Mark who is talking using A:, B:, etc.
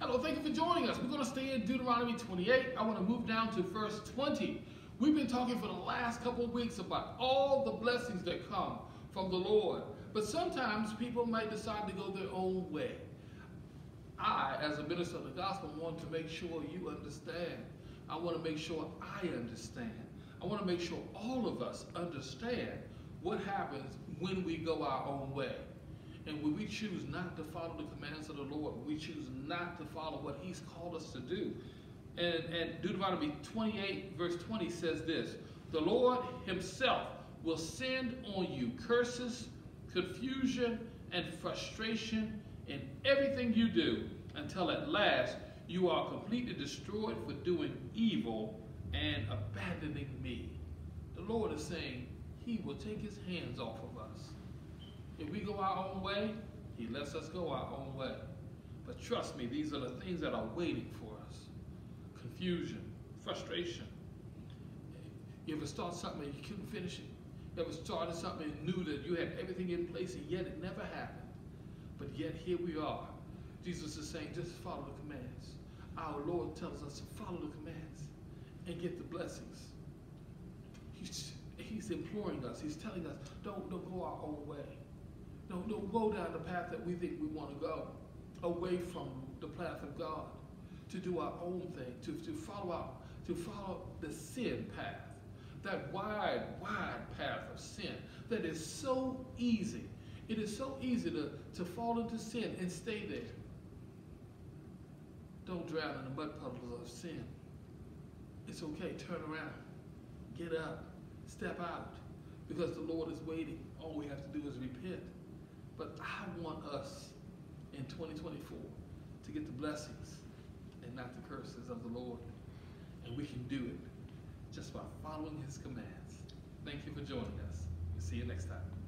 A: Hello, thank you for joining us. We're going to stay in Deuteronomy 28. I want to move down to verse 20. We've been talking for the last couple of weeks about all the blessings that come from the Lord. But sometimes people might decide to go their own way. I, as a minister of the gospel, want to make sure you understand. I want to make sure I understand. I want to make sure all of us understand what happens when we go our own way. And when we choose not to follow the commands of the Lord, we choose not to follow what He's called us to do. And, and Deuteronomy 28, verse 20 says this The Lord Himself will send on you curses, confusion, and frustration in everything you do until at last you are completely destroyed for doing evil and abandoning me. The Lord is saying He will take His hands off of us. If we go our own way, he lets us go our own way. But trust me, these are the things that are waiting for us. Confusion, frustration. You ever start something and you couldn't finish it? You ever started something and knew that you had everything in place and yet it never happened? But yet here we are. Jesus is saying, just follow the commands. Our Lord tells us to follow the commands and get the blessings. He's, he's imploring us. He's telling us, don't, don't go our own way. Don't, go down the path that we think we want to go, away from the path of God, to do our own thing, to, to follow out, to follow the sin path, that wide, wide path of sin that is so easy. It is so easy to, to fall into sin and stay there. Don't drown in the mud puddles of sin. It's okay, turn around, get up, step out, because the Lord is waiting. All we have to do is repent. But I want us in 2024 to get the blessings and not the curses of the Lord. And we can do it just by following his commands. Thank you for joining us. We'll see you next time.